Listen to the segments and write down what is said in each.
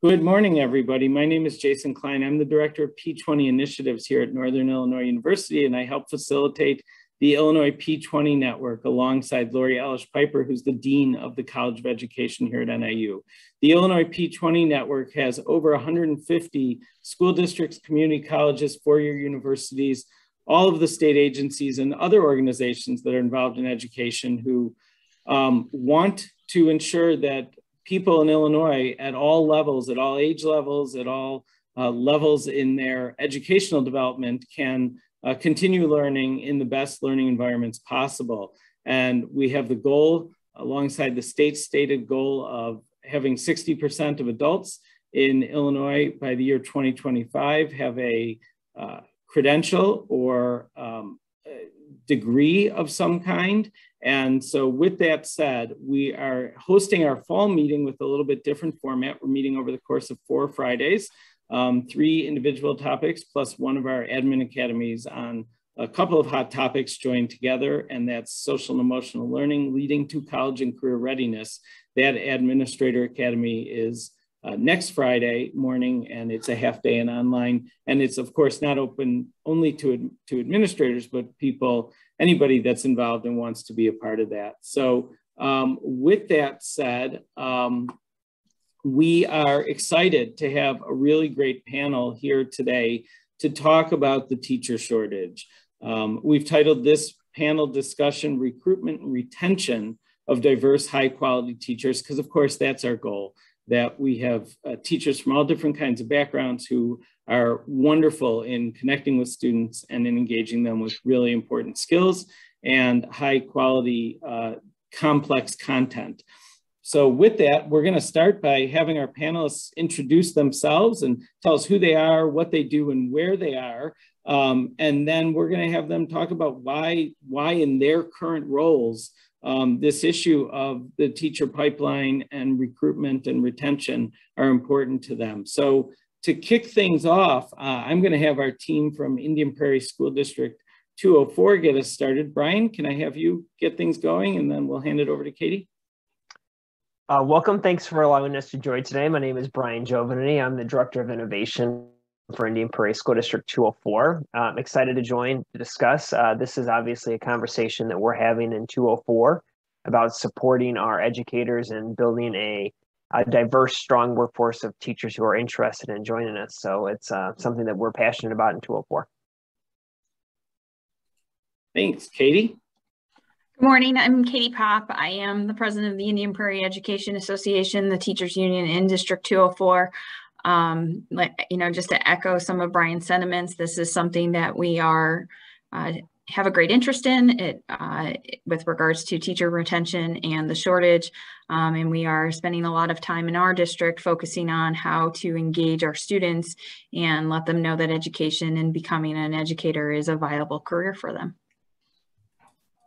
Good morning, everybody. My name is Jason Klein. I'm the Director of P20 Initiatives here at Northern Illinois University, and I help facilitate the Illinois P20 Network alongside Laurie Elish-Piper, who's the Dean of the College of Education here at NIU. The Illinois P20 Network has over 150 school districts, community colleges, four-year universities, all of the state agencies and other organizations that are involved in education who um, want to ensure that people in Illinois at all levels, at all age levels, at all uh, levels in their educational development can uh, continue learning in the best learning environments possible. And we have the goal alongside the state stated goal of having 60% of adults in Illinois by the year 2025 have a uh, credential or um, degree of some kind. And so with that said, we are hosting our fall meeting with a little bit different format. We're meeting over the course of four Fridays, um, three individual topics, plus one of our admin academies on a couple of hot topics joined together, and that's social and emotional learning leading to college and career readiness. That Administrator Academy is uh, next Friday morning, and it's a half day and online. And it's of course not open only to to administrators, but people, anybody that's involved and wants to be a part of that. So um, with that said, um, we are excited to have a really great panel here today to talk about the teacher shortage. Um, we've titled this panel discussion recruitment and retention of diverse high quality teachers because of course that's our goal that we have uh, teachers from all different kinds of backgrounds who are wonderful in connecting with students and in engaging them with really important skills and high quality, uh, complex content. So with that, we're gonna start by having our panelists introduce themselves and tell us who they are, what they do, and where they are. Um, and then we're gonna have them talk about why, why in their current roles, um, this issue of the teacher pipeline and recruitment and retention are important to them. So to kick things off, uh, I'm going to have our team from Indian Prairie School District 204 get us started. Brian, can I have you get things going and then we'll hand it over to Katie? Uh, welcome. Thanks for allowing us to join today. My name is Brian Giovanini. I'm the Director of Innovation for Indian Prairie School District 204. Uh, I'm excited to join to discuss. Uh, this is obviously a conversation that we're having in 204 about supporting our educators and building a, a diverse, strong workforce of teachers who are interested in joining us. So it's uh, something that we're passionate about in 204. Thanks. Katie? Good morning. I'm Katie Popp. I am the president of the Indian Prairie Education Association, the teachers union in District 204 um, like, you know, just to echo some of Brian's sentiments, this is something that we are uh, have a great interest in it uh, with regards to teacher retention and the shortage. Um, and we are spending a lot of time in our district focusing on how to engage our students and let them know that education and becoming an educator is a viable career for them.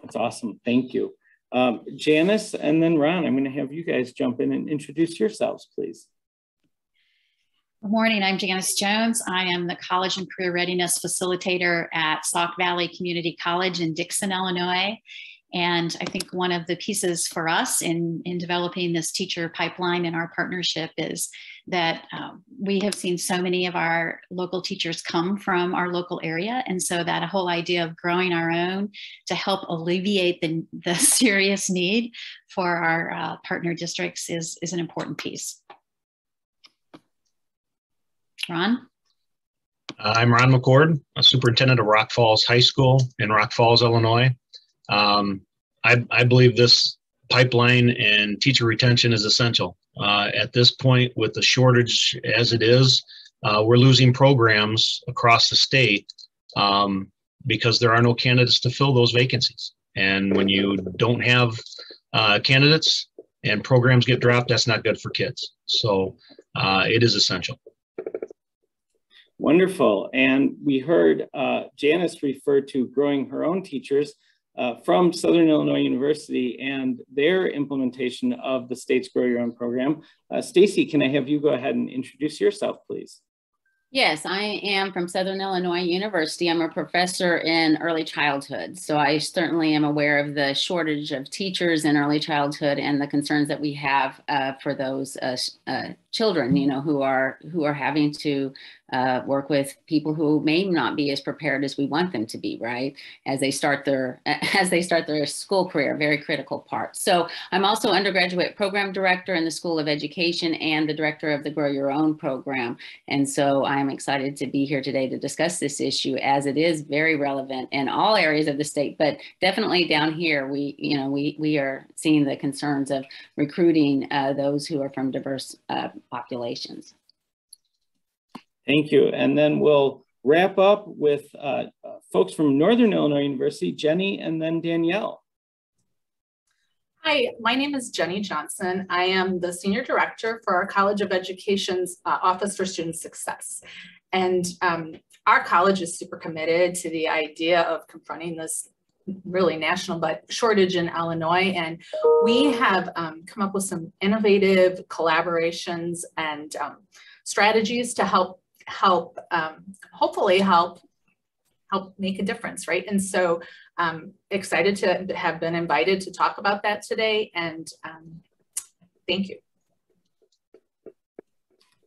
That's awesome. Thank you. Um, Janis and then Ron, I'm going to have you guys jump in and introduce yourselves, please. Good morning. I'm Janis Jones. I am the College and Career Readiness Facilitator at Sauk Valley Community College in Dixon, Illinois. And I think one of the pieces for us in, in developing this teacher pipeline in our partnership is that um, we have seen so many of our local teachers come from our local area. And so that whole idea of growing our own to help alleviate the, the serious need for our uh, partner districts is, is an important piece. Ron? I'm Ron McCord, a superintendent of Rock Falls High School in Rock Falls, Illinois. Um, I, I, believe this pipeline and teacher retention is essential. Uh, at this point, with the shortage as it is, uh, we're losing programs across the state um, because there are no candidates to fill those vacancies. And when you don't have uh, candidates and programs get dropped, that's not good for kids. So uh, it is essential. Wonderful. And we heard uh, Janis refer to growing her own teachers uh, from Southern Illinois University and their implementation of the state's Grow Your Own program. Uh, Stacy, can I have you go ahead and introduce yourself, please? Yes, I am from Southern Illinois University. I'm a professor in early childhood. So I certainly am aware of the shortage of teachers in early childhood and the concerns that we have uh, for those uh, uh, children, you know, who are who are having to uh, work with people who may not be as prepared as we want them to be, right? As they start their as they start their school career, very critical part. So I'm also undergraduate program director in the School of Education and the director of the Grow Your Own program. And so I'm excited to be here today to discuss this issue as it is very relevant in all areas of the state, but definitely down here, we, you know, we, we are seeing the concerns of recruiting uh, those who are from diverse uh, populations. Thank you. And then we'll wrap up with uh, folks from Northern Illinois University, Jenny and then Danielle. Hi, my name is Jenny Johnson. I am the Senior Director for our College of Education's uh, Office for Student Success. And um, our college is super committed to the idea of confronting this really national but shortage in Illinois. And we have um, come up with some innovative collaborations and um, strategies to help help, um, hopefully help, help make a difference, right? And so I'm excited to have been invited to talk about that today and um, thank you.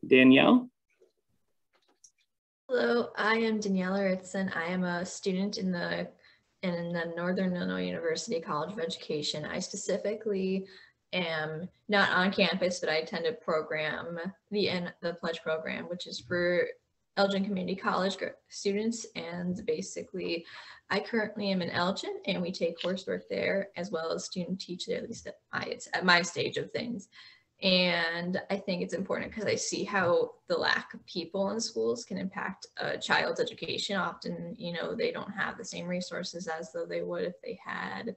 Danielle? Hello, I am Danielle Erickson. I am a student in the in the Northern Illinois University College of Education. I specifically am not on campus, but I attend a program, the the Pledge program, which is for Elgin Community College students. And basically, I currently am in Elgin, and we take coursework there as well as student teach there, at least at my, at my stage of things. And I think it's important because I see how the lack of people in schools can impact a child's education. Often, you know, they don't have the same resources as though they would if they had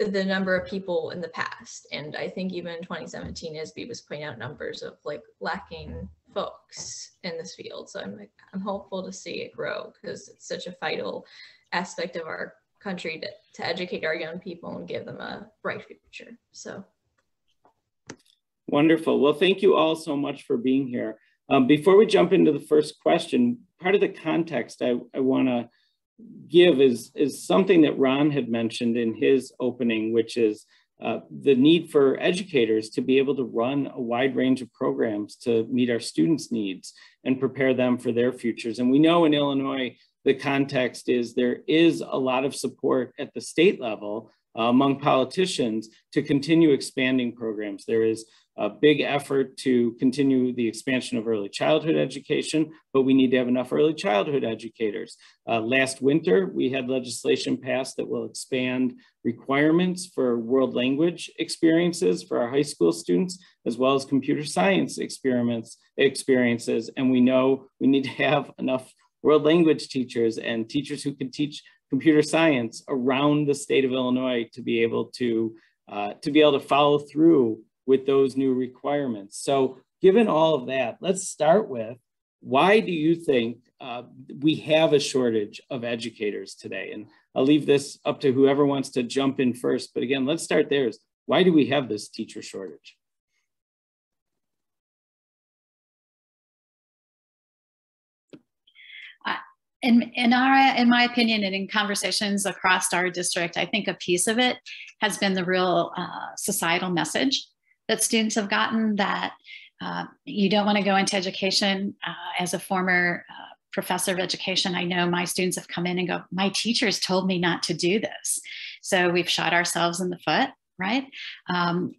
the number of people in the past. And I think even in 2017, ISB was pointing out numbers of like lacking folks in this field. So I'm like, I'm hopeful to see it grow because it's such a vital aspect of our country to, to educate our young people and give them a bright future. So. Wonderful. Well, thank you all so much for being here. Um, before we jump into the first question, part of the context I, I want to give is, is something that Ron had mentioned in his opening, which is uh, the need for educators to be able to run a wide range of programs to meet our students' needs and prepare them for their futures. And we know in Illinois, the context is there is a lot of support at the state level among politicians to continue expanding programs. There is a big effort to continue the expansion of early childhood education, but we need to have enough early childhood educators. Uh, last winter, we had legislation passed that will expand requirements for world language experiences for our high school students, as well as computer science experiments experiences. And we know we need to have enough world language teachers and teachers who can teach computer science around the state of Illinois to be able to, uh, to be able to follow through with those new requirements. So given all of that, let's start with why do you think uh, we have a shortage of educators today? And I'll leave this up to whoever wants to jump in first. But again, let's start there. Is why do we have this teacher shortage? In, in our in my opinion and in conversations across our district i think a piece of it has been the real uh, societal message that students have gotten that uh, you don't want to go into education uh, as a former uh, professor of education. I know my students have come in and go my teachers told me not to do this. So we've shot ourselves in the foot right? Um,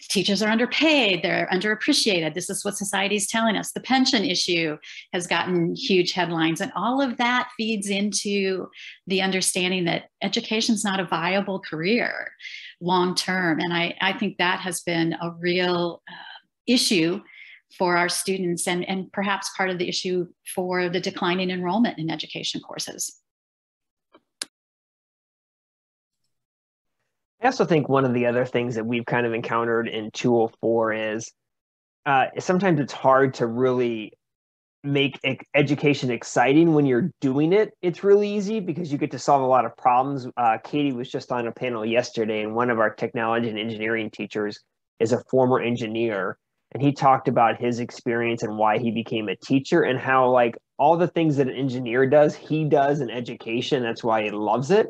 teachers are underpaid, they're underappreciated. This is what society is telling us. The pension issue has gotten huge headlines, and all of that feeds into the understanding that education is not a viable career long term. And I, I think that has been a real uh, issue for our students and, and perhaps part of the issue for the declining enrollment in education courses. I also think one of the other things that we've kind of encountered in 204 is uh, sometimes it's hard to really make education exciting when you're doing it. It's really easy because you get to solve a lot of problems. Uh, Katie was just on a panel yesterday, and one of our technology and engineering teachers is a former engineer. and he talked about his experience and why he became a teacher and how like all the things that an engineer does, he does in education. That's why he loves it.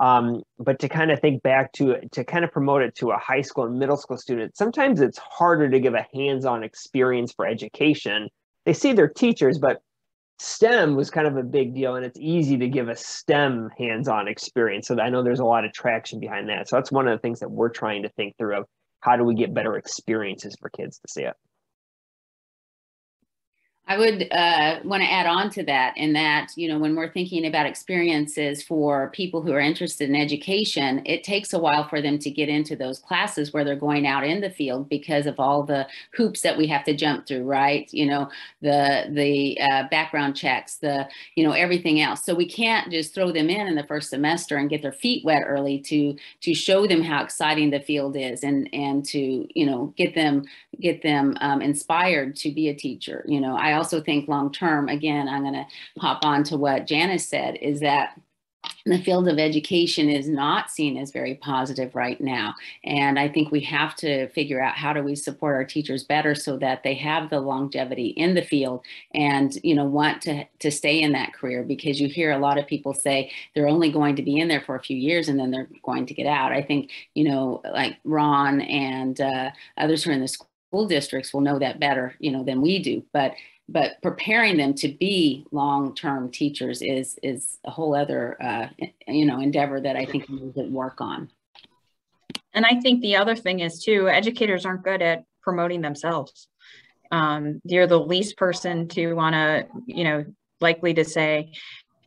Um, but to kind of think back to to kind of promote it to a high school and middle school student, sometimes it's harder to give a hands-on experience for education. They see their teachers, but STEM was kind of a big deal, and it's easy to give a STEM hands-on experience. So I know there's a lot of traction behind that. So that's one of the things that we're trying to think through of how do we get better experiences for kids to see it. I would uh, want to add on to that in that, you know, when we're thinking about experiences for people who are interested in education, it takes a while for them to get into those classes where they're going out in the field because of all the hoops that we have to jump through, right? You know, the the uh, background checks, the, you know, everything else. So we can't just throw them in in the first semester and get their feet wet early to to show them how exciting the field is and and to, you know, get them get them um, inspired to be a teacher. You know, I also think long term, again, I'm going to hop on to what Janis said, is that the field of education is not seen as very positive right now. And i think we have to figure out how do we support our teachers better so that they have the longevity in the field and you know want to to stay in that career. Because you hear a lot of people say they're only going to be in there for a few years and then they're going to get out. I think you know like ron and uh, others who are in the school districts will know that better you know than we do. But but preparing them to be long-term teachers is is a whole other uh, you know endeavor that I think we need to work on. And I think the other thing is too, educators aren't good at promoting themselves. Um, you're the least person to want to, you know, likely to say,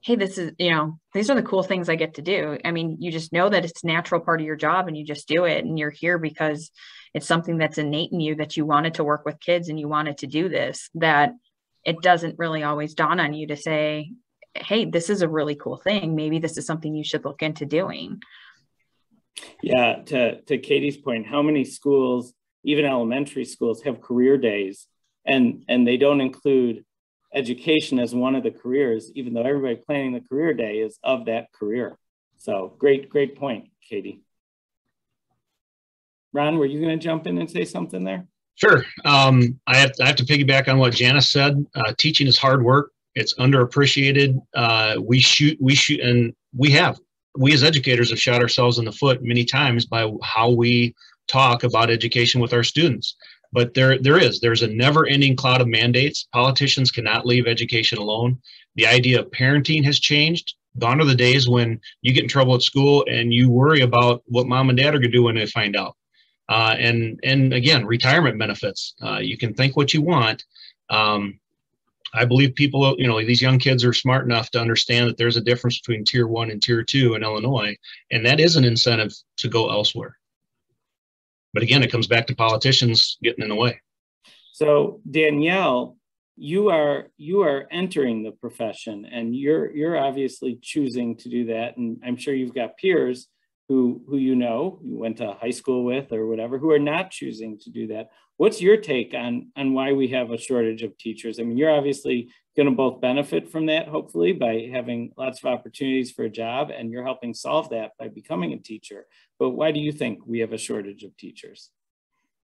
hey, this is, you know, these are the cool things I get to do. I mean, you just know that it's natural part of your job and you just do it and you're here because it's something that's innate in you that you wanted to work with kids and you wanted to do this that it doesn't really always dawn on you to say, hey, this is a really cool thing. Maybe this is something you should look into doing. Yeah, to, to Katie's point, how many schools, even elementary schools, have career days and, and they don't include education as one of the careers, even though everybody planning the career day is of that career. So great, great point, Katie. Ron, were you going to jump in and say something there? Sure. Um, I, have, I have to piggyback on what Janis said. Uh, teaching is hard work. It's underappreciated. Uh, we shoot, we shoot, and we have. We as educators have shot ourselves in the foot many times by how we talk about education with our students. But there, there is. There's a never-ending cloud of mandates. Politicians cannot leave education alone. The idea of parenting has changed. Gone are the days when you get in trouble at school and you worry about what mom and dad are going to do when they find out uh, and and again, retirement benefits. Uh, you can think what you want. Um, I believe people, you know, these young kids are smart enough to understand that there's a difference between tier one and tier two in Illinois, and that is an incentive to go elsewhere. But again, it comes back to politicians getting in the way. So Danielle, you are you are entering the profession, and you're you're obviously choosing to do that, and I'm sure you've got peers who who you know you went to high school with or whatever who are not choosing to do that. What's your take on on why we have a shortage of teachers? I mean you're obviously going to both benefit from that hopefully by having lots of opportunities for a job and you're helping solve that by becoming a teacher. But why do you think we have a shortage of teachers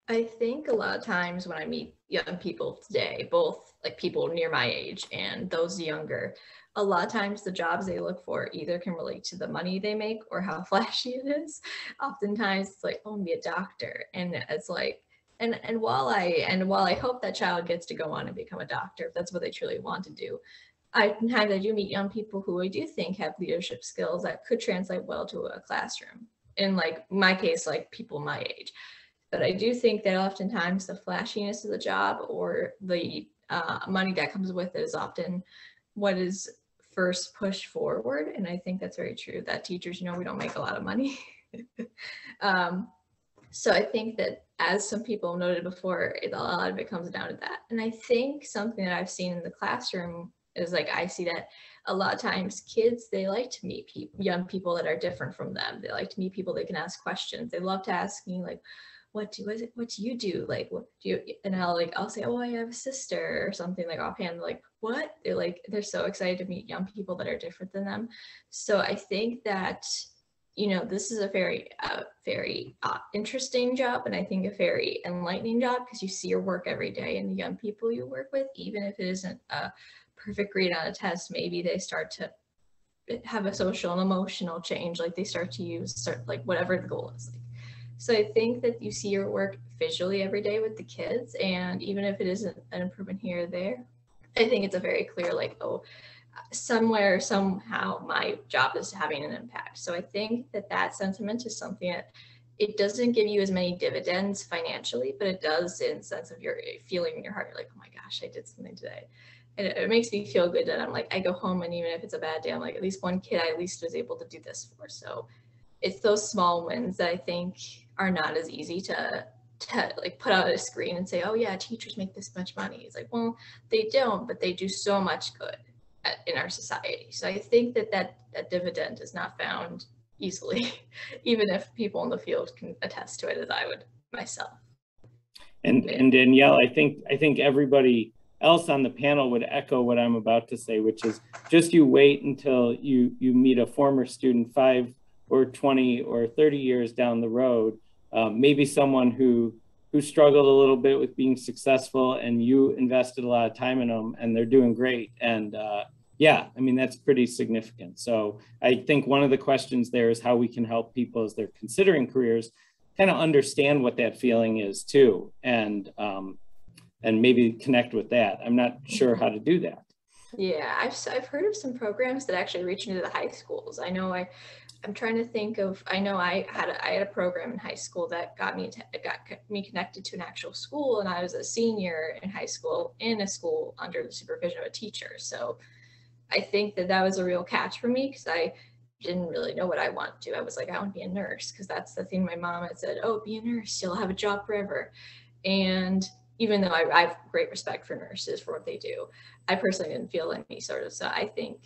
I think a lot of times when I meet young people today, both like people near my age and those younger, a lot of times the jobs they look for either can relate to the money they make or how flashy it is. Oftentimes it's like, oh, I'm be a doctor. And it's like, and and while I and while I hope that child gets to go on and become a doctor, if that's what they truly want to do, I sometimes I do meet young people who I do think have leadership skills that could translate well to a classroom. In like my case, like people my age. But I do think that oftentimes the flashiness of the job or the uh, money that comes with it is often what is first pushed forward. And I think that's very true that teachers, you know, we don't make a lot of money. um, so I think that as some people noted before, it, a lot of it comes down to that. And I think something that I've seen in the classroom is like, I see that a lot of times kids, they like to meet people, young people that are different from them. They like to meet people they can ask questions. They love to ask me like, what do what, what do you do like what do you and i'll like i'll say oh i have a sister or something like offhand like what they're like they're so excited to meet young people that are different than them so i think that you know, this is a very, uh, very uh, interesting job and I think a very enlightening job because you see your work every day and the young people you work with, even if it isn't a perfect grade on a test, maybe they start to have a social and emotional change, like they start to use start, like whatever the goal is. Like. So I think that you see your work visually every day with the kids, and even if it isn't an improvement here or there, I think it's a very clear like, oh, somewhere somehow my job is having an impact. So i think that that sentiment is something that it doesn't give you as many dividends financially but it does in sense of your feeling in your heart you're like oh my gosh i did something today. And it, it makes me feel good that i'm like i go home and even if it's a bad day i'm like at least one kid i at least was able to do this for. So it's those small wins that i think are not as easy to to like put out a screen and say, oh yeah, teachers make this much money. It's like, well, they don't, but they do so much good in our society. So I think that that, that dividend is not found easily, even if people in the field can attest to it as I would myself. And, and Danielle, I think, I think everybody else on the panel would echo what I'm about to say, which is just you wait until you, you meet a former student five or 20 or 30 years down the road, um, maybe someone who who struggled a little bit with being successful and you invested a lot of time in them and they're doing great. And uh, yeah, I mean, that's pretty significant. So I think one of the questions there is how we can help people as they're considering careers kind of understand what that feeling is too. And, um, and maybe connect with that. I'm not sure how to do that. Yeah, I've, I've heard of some programs that actually reach into the high schools. I know I I'm trying to think of. I know I had a, I had a program in high school that got me to, got me connected to an actual school, and I was a senior in high school in a school under the supervision of a teacher. So I think that that was a real catch for me because I didn't really know what I want to. I was like, I want to be a nurse because that's the thing my mom had said. Oh, be a nurse, you'll have a job forever. And even though I, I have great respect for nurses for what they do, I personally didn't feel any sort of. So I think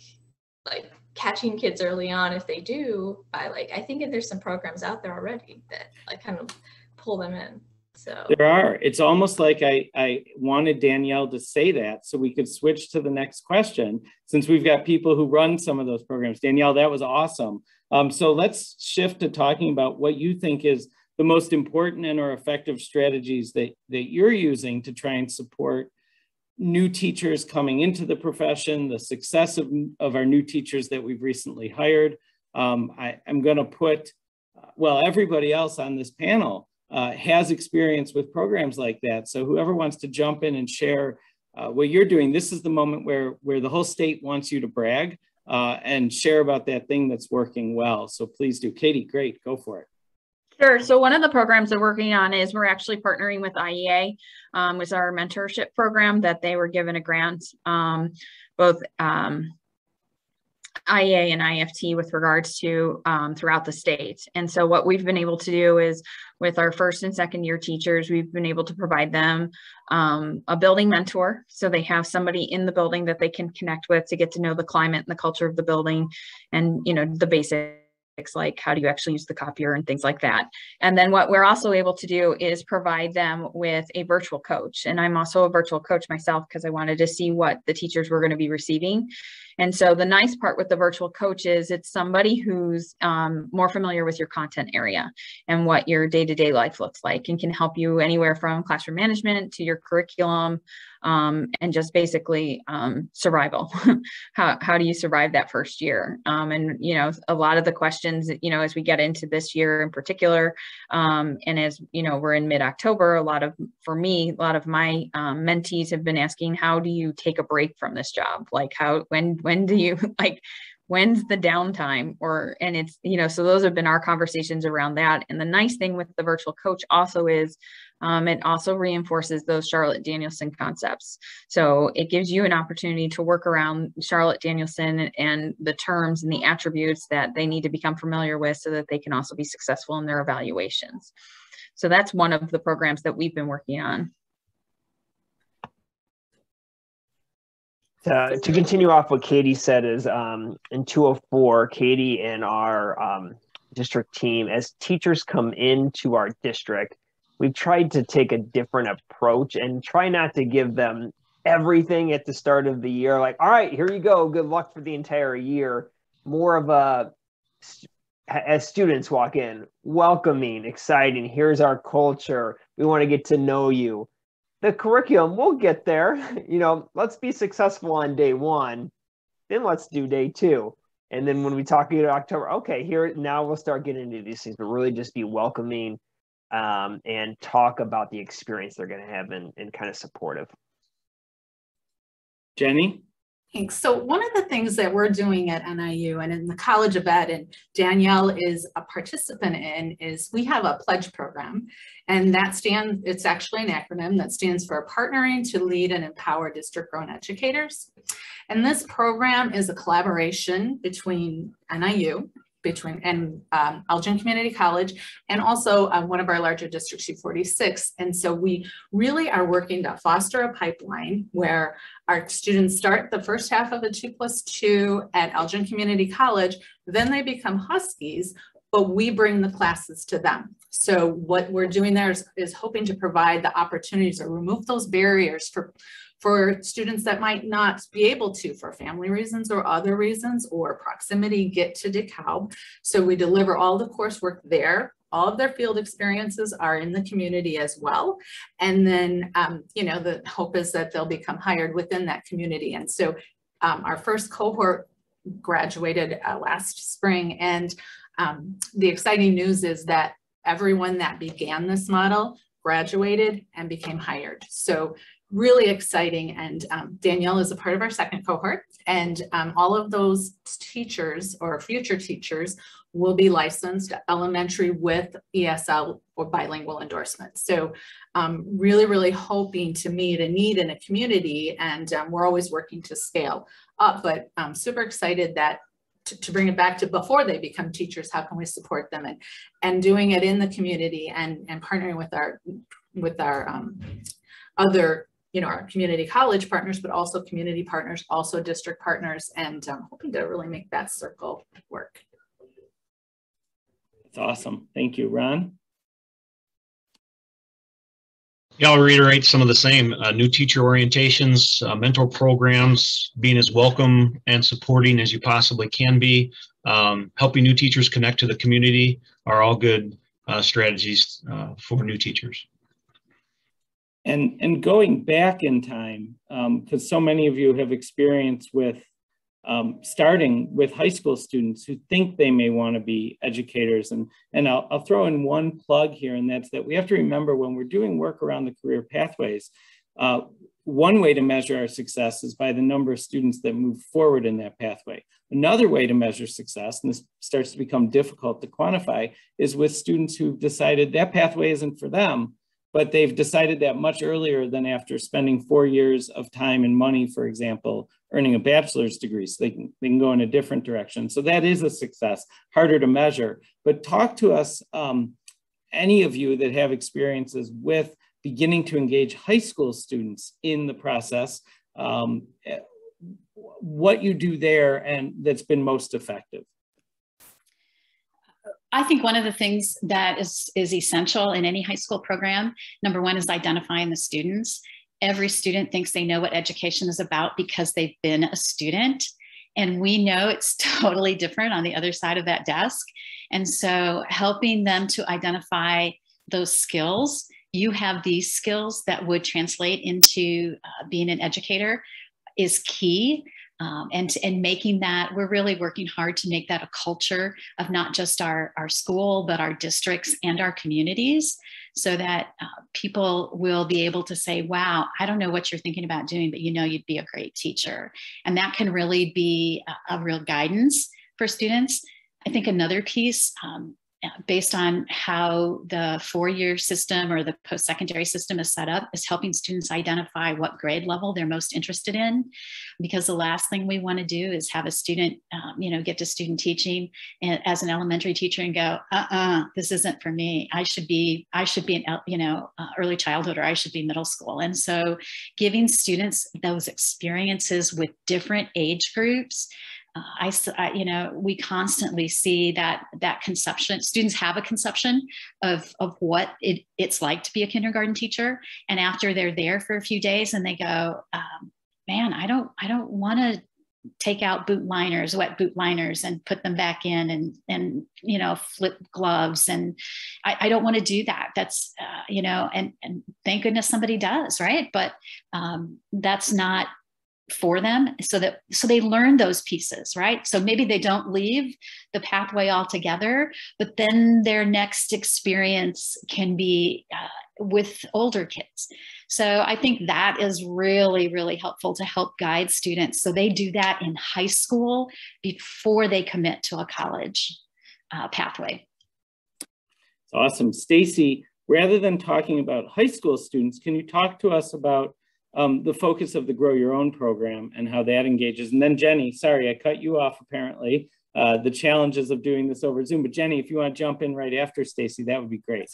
like catching kids early on if they do by like i think there's some programs out there already that like kind of pull them in so. There are. It's almost like i i wanted danielle to say that so we could switch to the next question since we've got people who run some of those programs. Danielle that was awesome. Um, so let's shift to talking about what you think is the most important and or effective strategies that that you're using to try and support new teachers coming into the profession, the success of, of our new teachers that we've recently hired. Um, I, am going to put, well, everybody else on this panel uh, has experience with programs like that. So whoever wants to jump in and share uh, what you're doing, this is the moment where, where the whole state wants you to brag uh, and share about that thing that's working well. So please do. Katie, great, go for it. Sure. So one of the programs we're working on is we're actually partnering with IEA, um, was our mentorship program that they were given a grant, um, both um, IEA and IFT with regards to um, throughout the state. And so what we've been able to do is with our first and second year teachers, we've been able to provide them um, a building mentor. So they have somebody in the building that they can connect with to get to know the climate and the culture of the building and, you know, the basic like how do you actually use the copier and things like that. And then what we're also able to do is provide them with a virtual coach. And I'm also a virtual coach myself because I wanted to see what the teachers were going to be receiving. And so the nice part with the virtual coach is it's somebody who's um, more familiar with your content area and what your day-to-day -day life looks like and can help you anywhere from classroom management to your curriculum um, and just basically um, survival. how, how do you survive that first year? Um, and, you know, a lot of the questions, you know, as we get into this year in particular, um, and as, you know, we're in mid-October, a lot of, for me, a lot of my um, mentees have been asking, how do you take a break from this job? Like how, when, when do you, like, when's the downtime or and it's you know so those have been our conversations around that and the nice thing with the virtual coach also is um, it also reinforces those Charlotte Danielson concepts. So it gives you an opportunity to work around Charlotte Danielson and the terms and the attributes that they need to become familiar with so that they can also be successful in their evaluations. So that's one of the programs that we've been working on. Uh, to continue off what Katie said is um, in 204, Katie and our um, district team, as teachers come into our district, we've tried to take a different approach and try not to give them everything at the start of the year like all right here you go good luck for the entire year more of a as students walk in, welcoming, exciting. Here's our culture. We want to get to know you. The curriculum, we'll get there. You know, let's be successful on day one, then let's do day two. And then when we talk about October, okay, here now we'll start getting into these things, but really just be welcoming um, and talk about the experience they're going to have and, and kind of supportive. Jenny? Thanks. So one of the things that we're doing at NIU and in the College of Ed and Danielle is a participant in is we have a pledge program and that stands, it's actually an acronym that stands for Partnering to Lead and Empower District Grown Educators. And this program is a collaboration between NIU between and um, Elgin Community College and also uh, one of our larger districts, U46. And so we really are working to foster a pipeline where our students start the first half of a two plus two at Elgin Community College, then they become Huskies, but we bring the classes to them. So what we're doing there is, is hoping to provide the opportunities or remove those barriers for for students that might not be able to for family reasons or other reasons or proximity get to DeKalb. So we deliver all the coursework there. All of their field experiences are in the community as well. And then, um, you know, the hope is that they'll become hired within that community. And so um, our first cohort graduated uh, last spring. And um, the exciting news is that everyone that began this model graduated and became hired. So really exciting. And um, Danielle is a part of our second cohort. And um, all of those teachers or future teachers will be licensed elementary with ESL or bilingual endorsement. So um, really, really hoping to meet a need in a community. And um, we're always working to scale up, but I'm super excited that to, to, bring it back to before they become teachers, how can we support them and, and doing it in the community and, and partnering with our, with our um, other you know, our community college partners, but also community partners, also district partners, and um, hoping to really make that circle work. That's awesome. Thank you, Ron. Yeah, I'll reiterate some of the same uh, new teacher orientations, uh, mentor programs, being as welcome and supporting as you possibly can be, um, helping new teachers connect to the community are all good uh, strategies uh, for new teachers and and going back in time because um, so many of you have experience with um, starting with high school students who think they may want to be educators and and I'll, I'll throw in one plug here and that's that we have to remember when we're doing work around the career pathways uh, one way to measure our success is by the number of students that move forward in that pathway. Another way to measure success, and this starts to become difficult to quantify, is with students who've decided that pathway isn't for them, but they've decided that much earlier than after spending four years of time and money, for example, earning a bachelor's degree. So they can, they can go in a different direction. So that is a success, harder to measure. But talk to us, um, any of you that have experiences with beginning to engage high school students in the process, um, what you do there and that's been most effective. I think one of the things that is, is essential in any high school program, number one is identifying the students. Every student thinks they know what education is about because they've been a student. And we know it's totally different on the other side of that desk. And so helping them to identify those skills, you have these skills that would translate into uh, being an educator is key um, and and making that we're really working hard to make that a culture of not just our our school but our districts and our communities so that uh, people will be able to say wow i don't know what you're thinking about doing but you know you'd be a great teacher. And that can really be a, a real guidance for students. I think another piece um, based on how the four-year system or the post-secondary system is set up is helping students identify what grade level they're most interested in. Because the last thing we want to do is have a student um, you know get to student teaching and, as an elementary teacher and go uh-uh this isn't for me. I should be i should be an you know uh, early childhood or i should be middle school. And so giving students those experiences with different age groups I, you know, we constantly see that that conception. Students have a conception of of what it, it's like to be a kindergarten teacher, and after they're there for a few days, and they go, um, "Man, I don't, I don't want to take out boot liners, wet boot liners, and put them back in, and and you know flip gloves, and I, I don't want to do that. That's uh, you know, and and thank goodness somebody does, right? But um, that's not for them so that so they learn those pieces right? So maybe they don't leave the pathway altogether but then their next experience can be uh, with older kids. So i think that is really really helpful to help guide students. So they do that in high school before they commit to a college uh, pathway. Awesome. Stacy rather than talking about high school students can you talk to us about um, the focus of the Grow Your Own program and how that engages. And then Jenny, sorry, I cut you off apparently, uh, the challenges of doing this over Zoom. But Jenny, if you want to jump in right after Stacy, that would be great.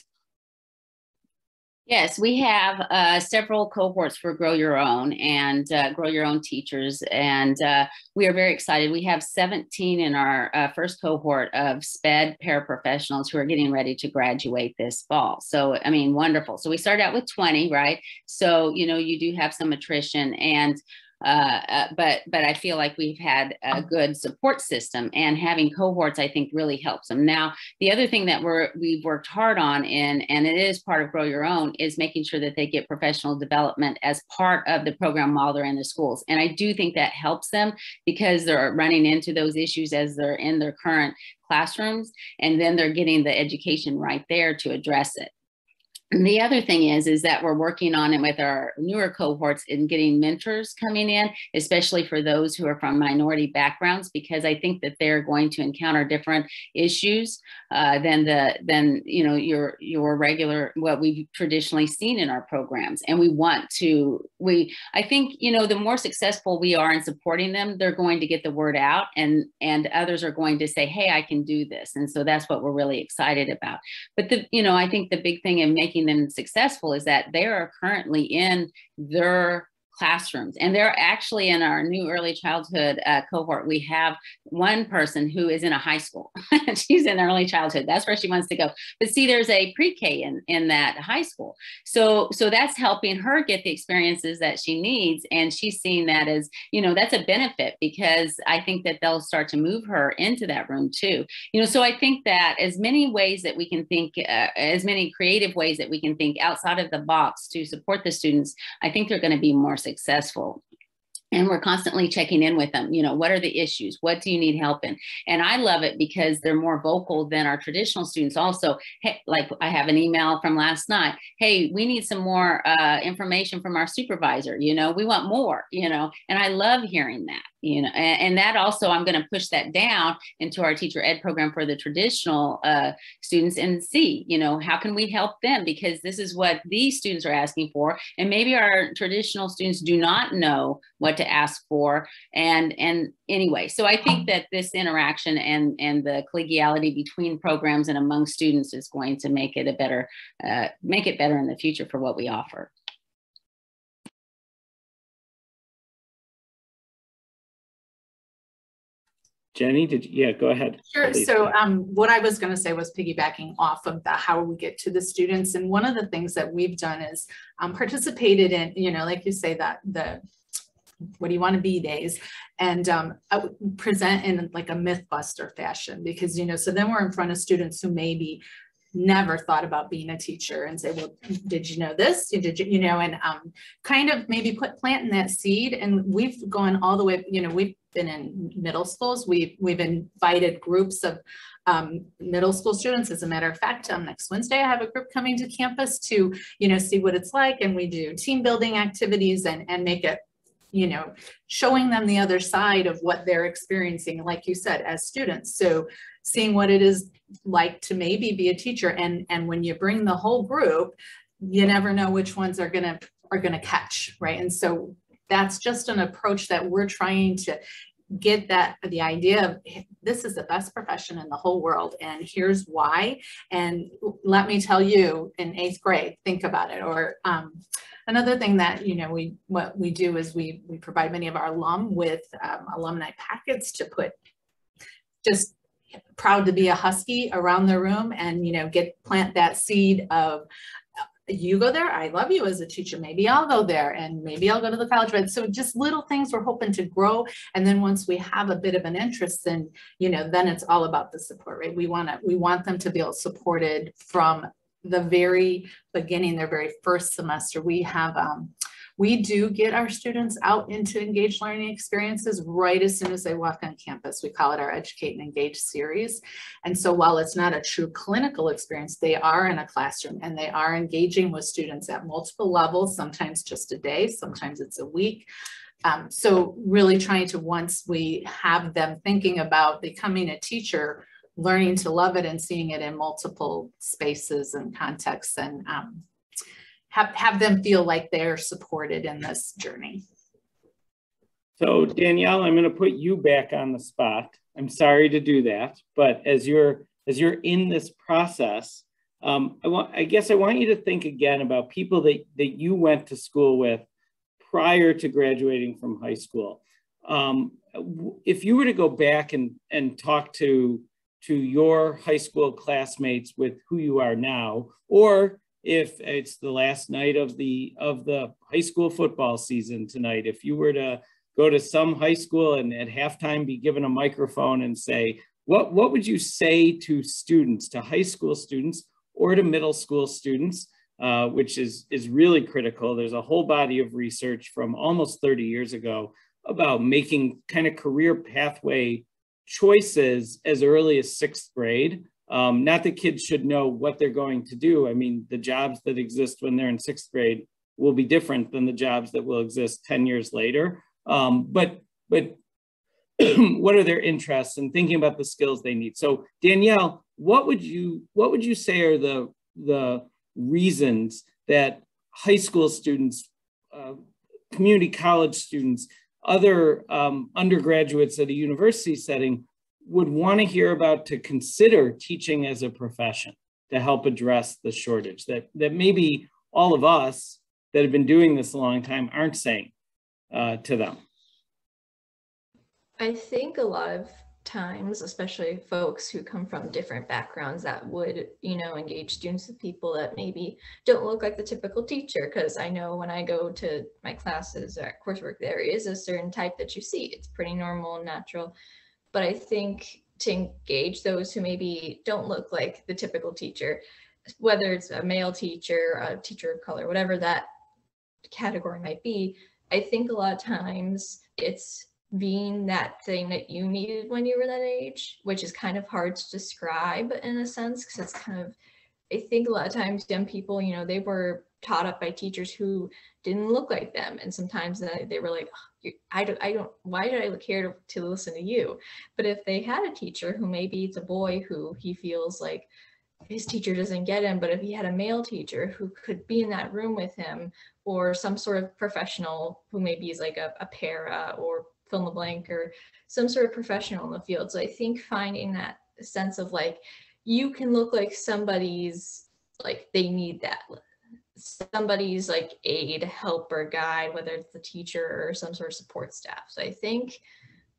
Yes, we have uh, several cohorts for Grow Your Own and uh, Grow Your Own teachers, and uh, we are very excited. We have 17 in our uh, first cohort of SPED paraprofessionals who are getting ready to graduate this fall. So, I mean, wonderful. So we started out with 20, right? So, you know, you do have some attrition, and uh, uh, but but I feel like we've had a good support system, and having cohorts I think really helps them. Now, the other thing that we're we've worked hard on, and and it is part of Grow Your Own, is making sure that they get professional development as part of the program while they're in the schools. And I do think that helps them because they're running into those issues as they're in their current classrooms, and then they're getting the education right there to address it. And the other thing is, is that we're working on it with our newer cohorts in getting mentors coming in, especially for those who are from minority backgrounds, because I think that they're going to encounter different issues uh, than the than you know your your regular what we've traditionally seen in our programs. And we want to we I think you know the more successful we are in supporting them, they're going to get the word out, and and others are going to say, hey, I can do this, and so that's what we're really excited about. But the you know I think the big thing in making making them successful is that they are currently in their classrooms. And they're actually in our new early childhood uh, cohort. We have one person who is in a high school. She's in early childhood. That's where she wants to go. But see, there's a pre-K in, in that high school. So, so that's helping her get the experiences that she needs. And she's seeing that as, you know, that's a benefit because I think that they'll start to move her into that room too. You know, so I think that as many ways that we can think, uh, as many creative ways that we can think outside of the box to support the students, I think they're going to be more successful successful and we're constantly checking in with them you know what are the issues? What do you need help in? And i love it because they're more vocal than our traditional students also. Hey, like i have an email from last night. Hey we need some more uh, information from our supervisor you know we want more you know and i love hearing that you know and, and that also i'm going to push that down into our teacher ed program for the traditional uh, students and see you know how can we help them? Because this is what these students are asking for and maybe our traditional students do not know what to ask for and and anyway so i think that this interaction and and the collegiality between programs and among students is going to make it a better uh, make it better in the future for what we offer Jenny, did you, yeah, go ahead. Sure. Please. So um, what I was going to say was piggybacking off of the how we get to the students. And one of the things that we've done is um, participated in, you know, like you say that the what do you want to be days? And um, present in like a mythbuster fashion because you know so then we're in front of students who maybe never thought about being a teacher and say well did you know this? Did you you know and um, kind of maybe put planting that seed. And we've gone all the way you know we've been in middle schools. We've we've invited groups of um, middle school students. As a matter of fact um, next wednesday i have a group coming to campus to you know see what it's like. And we do team building activities and and make it you know, showing them the other side of what they're experiencing, like you said, as students. So seeing what it is like to maybe be a teacher. And, and when you bring the whole group, you never know which ones are gonna are gonna catch, right? And so that's just an approach that we're trying to get that the idea of this is the best profession in the whole world and here's why and let me tell you in eighth grade think about it. Or um, Another thing that, you know, we, what we do is we, we provide many of our alum with um, alumni packets to put just proud to be a Husky around the room and, you know, get, plant that seed of you go there, I love you as a teacher. Maybe I'll go there and maybe I'll go to the college. But so just little things we're hoping to grow. And then once we have a bit of an interest, then, you know, then it's all about the support, right? We want to, we want them to feel supported from the very beginning, their very first semester. We have, um, we do get our students out into engaged learning experiences right as soon as they walk on campus. We call it our Educate and Engage series. And so while it's not a true clinical experience, they are in a classroom and they are engaging with students at multiple levels, sometimes just a day, sometimes it's a week. Um, so really trying to, once we have them thinking about becoming a teacher, learning to love it and seeing it in multiple spaces and contexts and um, have, have them feel like they're supported in this journey. So Danielle, I'm going to put you back on the spot. I'm sorry to do that, but as you're as you're in this process, um, I want I guess I want you to think again about people that that you went to school with prior to graduating from high school. Um, if you were to go back and and talk to to your high school classmates with who you are now, or if it's the last night of the of the high school football season tonight if you were to go to some high school and at halftime be given a microphone and say what what would you say to students to high school students or to middle school students? Uh, which is is really critical. There's a whole body of research from almost 30 years ago about making kind of career pathway choices as early as sixth grade um, not that kids should know what they're going to do. I mean, the jobs that exist when they're in sixth grade will be different than the jobs that will exist 10 years later. Um, but but what are their interests and thinking about the skills they need. So Danielle, what would you what would you say are the the reasons that high school students, uh, community college students, other um, undergraduates at a university setting would want to hear about to consider teaching as a profession to help address the shortage that, that maybe all of us that have been doing this a long time aren't saying uh, to them? I think a lot of times, especially folks who come from different backgrounds that would, you know, engage students with people that maybe don't look like the typical teacher. Because I know when I go to my classes or coursework, there is a certain type that you see. It's pretty normal and natural. But I think to engage those who maybe don't look like the typical teacher, whether it's a male teacher, a teacher of color, whatever that category might be, I think a lot of times it's being that thing that you needed when you were that age, which is kind of hard to describe in a sense, because it's kind of, I think a lot of times young people, you know, they were taught up by teachers who didn't look like them. And sometimes they were like, oh, I don't, I don't, why did I care to, to listen to you? But if they had a teacher who maybe it's a boy who he feels like his teacher doesn't get him, but if he had a male teacher who could be in that room with him or some sort of professional who maybe is like a, a para or fill in the blank or some sort of professional in the field. So I think finding that sense of like, you can look like somebody's like they need that somebody's like aid, helper, guide, whether it's the teacher or some sort of support staff. So I think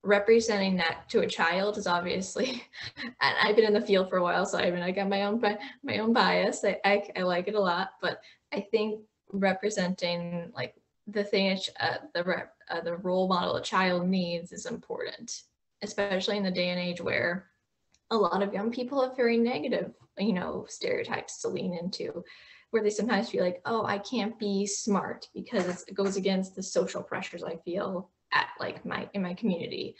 representing that to a child is obviously, and I've been in the field for a while, so I mean, I got my own my own bias. I, I, I like it a lot, but I think representing like the thing uh, the uh, the role model a child needs is important, especially in the day and age where a lot of young people have very negative, you know, stereotypes to lean into where they sometimes feel like, oh, I can't be smart because it goes against the social pressures I feel at like my in my community.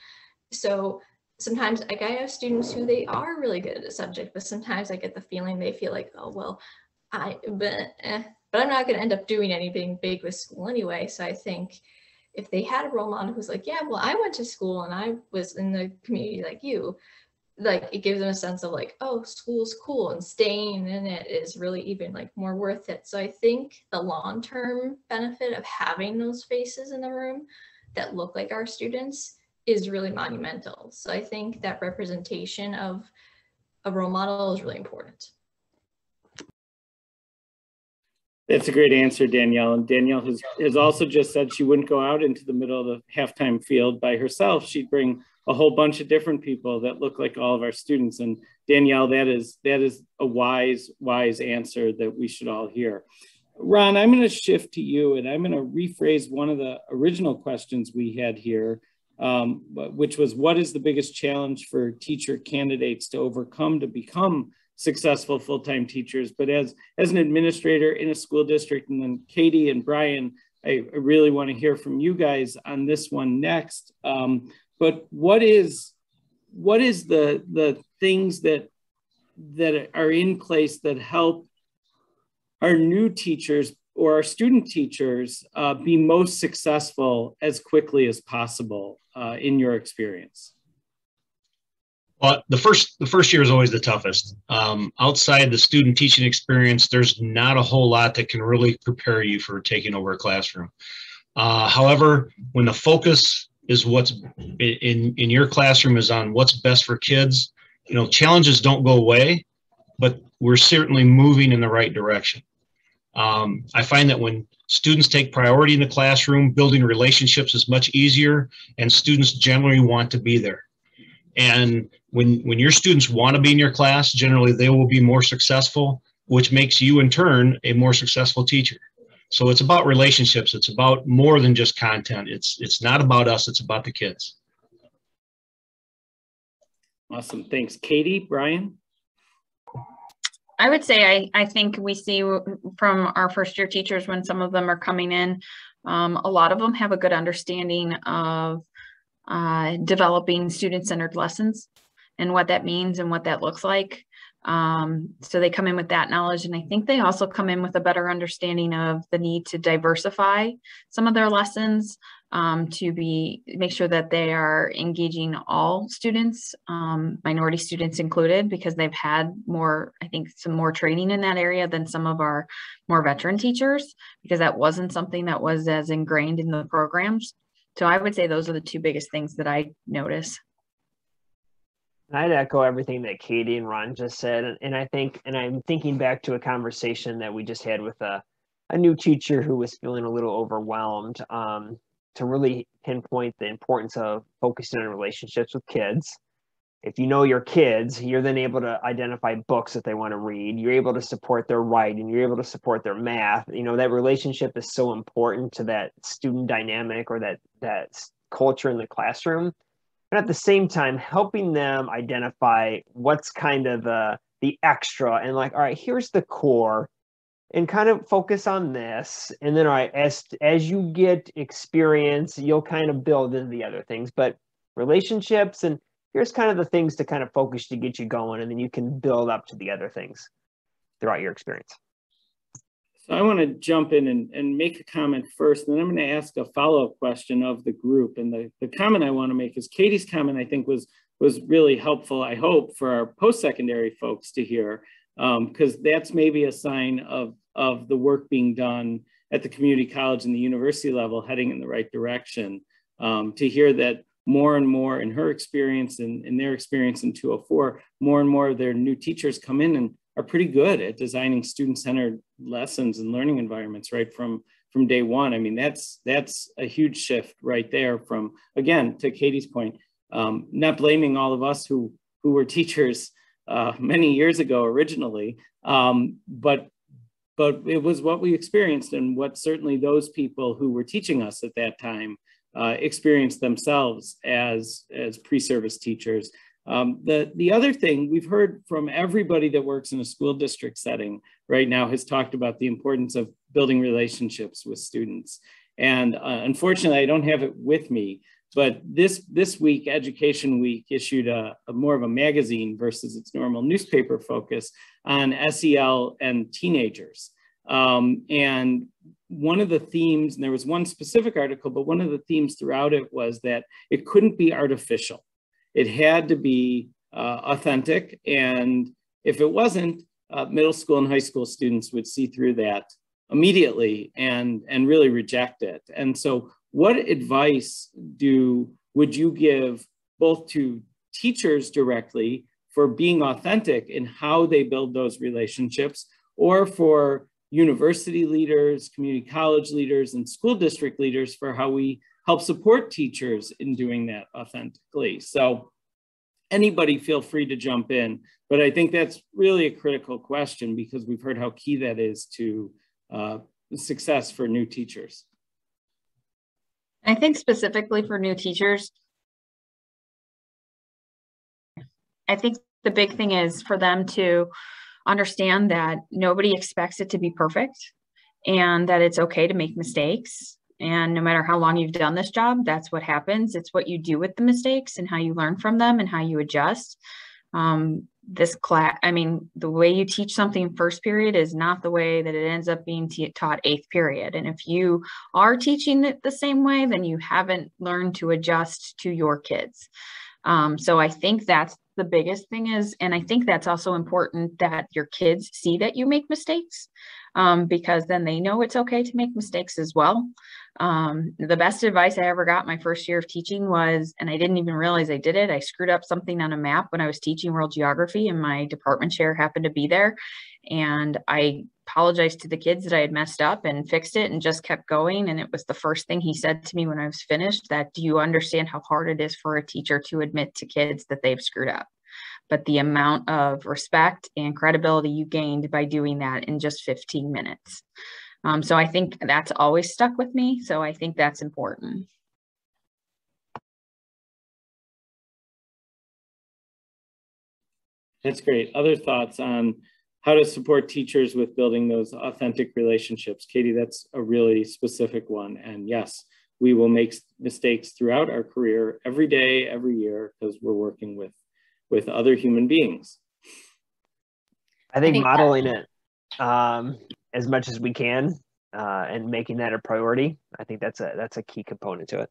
So sometimes like I have students who they are really good at a subject, but sometimes I get the feeling they feel like, oh well, I but eh, but I'm not going to end up doing anything big with school anyway. So I think if they had a role model who's like, yeah, well, I went to school and I was in the community like you, like it gives them a sense of like oh school's cool and staying in it is really even like more worth it so i think the long-term benefit of having those faces in the room that look like our students is really monumental so i think that representation of a role model is really important that's a great answer, Danielle. And Danielle has, has also just said she wouldn't go out into the middle of the halftime field by herself. She'd bring a whole bunch of different people that look like all of our students. And Danielle, that is that is a wise, wise answer that we should all hear. Ron, I'm going to shift to you and I'm going to rephrase one of the original questions we had here, um, which was what is the biggest challenge for teacher candidates to overcome to become successful full-time teachers? But as, as an administrator in a school district, and then Katie and Brian, I, I really want to hear from you guys on this one next. Um, but what is what is the the things that that are in place that help our new teachers or our student teachers uh, be most successful as quickly as possible uh, in your experience? Well, the first the first year is always the toughest. Um, outside the student teaching experience, there's not a whole lot that can really prepare you for taking over a classroom. Uh, however, when the focus is what's in in your classroom is on what's best for kids, you know, challenges don't go away, but we're certainly moving in the right direction. Um, I find that when students take priority in the classroom, building relationships is much easier, and students generally want to be there. And when when your students want to be in your class, generally they will be more successful, which makes you in turn a more successful teacher. So it's about relationships. It's about more than just content. It's it's not about us. It's about the kids. Awesome. Thanks, Katie. Brian. I would say I, I think we see from our first year teachers when some of them are coming in, um, a lot of them have a good understanding of uh, developing student-centered lessons and what that means and what that looks like. Um, so they come in with that knowledge. And I think they also come in with a better understanding of the need to diversify some of their lessons um, to be make sure that they are engaging all students, um, minority students included, because they've had more, I think, some more training in that area than some of our more veteran teachers, because that wasn't something that was as ingrained in the programs. So I would say those are the two biggest things that I notice. I'd echo everything that Katie and Ron just said. And, I think, and I'm thinking back to a conversation that we just had with a, a new teacher who was feeling a little overwhelmed um, to really pinpoint the importance of focusing on relationships with kids. If you know your kids, you're then able to identify books that they want to read. You're able to support their writing. You're able to support their math. You know, that relationship is so important to that student dynamic or that, that culture in the classroom and at the same time helping them identify what's kind of the the extra and like all right here's the core and kind of focus on this and then all right as as you get experience you'll kind of build into the other things. But relationships and here's kind of the things to kind of focus to get you going and then you can build up to the other things throughout your experience so I want to jump in and, and make a comment first, and then I'm going to ask a follow-up question of the group. And the, the comment I want to make is Katie's comment, I think, was, was really helpful, I hope, for our post-secondary folks to hear, because um, that's maybe a sign of, of the work being done at the community college and the university level heading in the right direction. Um, to hear that more and more in her experience and in their experience in 204, more and more of their new teachers come in and are pretty good at designing student-centered lessons and learning environments right from from day one. I mean, that's that's a huge shift right there from again to Katie's point, um, not blaming all of us who who were teachers uh, many years ago originally, um, but but it was what we experienced and what certainly those people who were teaching us at that time uh, experienced themselves as as pre-service teachers um, the, the other thing we've heard from everybody that works in a school district setting right now has talked about the importance of building relationships with students. And uh, unfortunately, I don't have it with me, but this, this week, Education Week issued a, a more of a magazine versus its normal newspaper focus on SEL and teenagers. Um, and one of the themes, and there was one specific article, but one of the themes throughout it was that it couldn't be artificial it had to be uh, authentic. And if it wasn't, uh, middle school and high school students would see through that immediately and, and really reject it. And so what advice do would you give both to teachers directly for being authentic in how they build those relationships or for university leaders, community college leaders, and school district leaders for how we help support teachers in doing that authentically. So anybody feel free to jump in, but I think that's really a critical question because we've heard how key that is to uh, success for new teachers. I think specifically for new teachers, I think the big thing is for them to understand that nobody expects it to be perfect and that it's okay to make mistakes. And no matter how long you've done this job, that's what happens. It's what you do with the mistakes and how you learn from them and how you adjust. Um, this class, I mean, the way you teach something first period is not the way that it ends up being taught eighth period. And if you are teaching it the same way, then you haven't learned to adjust to your kids. Um, so I think that's the biggest thing is, and I think that's also important that your kids see that you make mistakes um, because then they know it's okay to make mistakes as well. Um, the best advice I ever got my first year of teaching was, and I didn't even realize I did it, I screwed up something on a map when I was teaching world geography and my department chair happened to be there. And I apologized to the kids that I had messed up and fixed it and just kept going. And it was the first thing he said to me when I was finished that, do you understand how hard it is for a teacher to admit to kids that they've screwed up? but the amount of respect and credibility you gained by doing that in just 15 minutes. Um, so I think that's always stuck with me. So I think that's important. That's great. Other thoughts on how to support teachers with building those authentic relationships? Katie, that's a really specific one. And yes, we will make mistakes throughout our career every day, every year, because we're working with with other human beings. I think, I think modeling that, it um, as much as we can uh, and making that a priority, I think that's a that's a key component to it.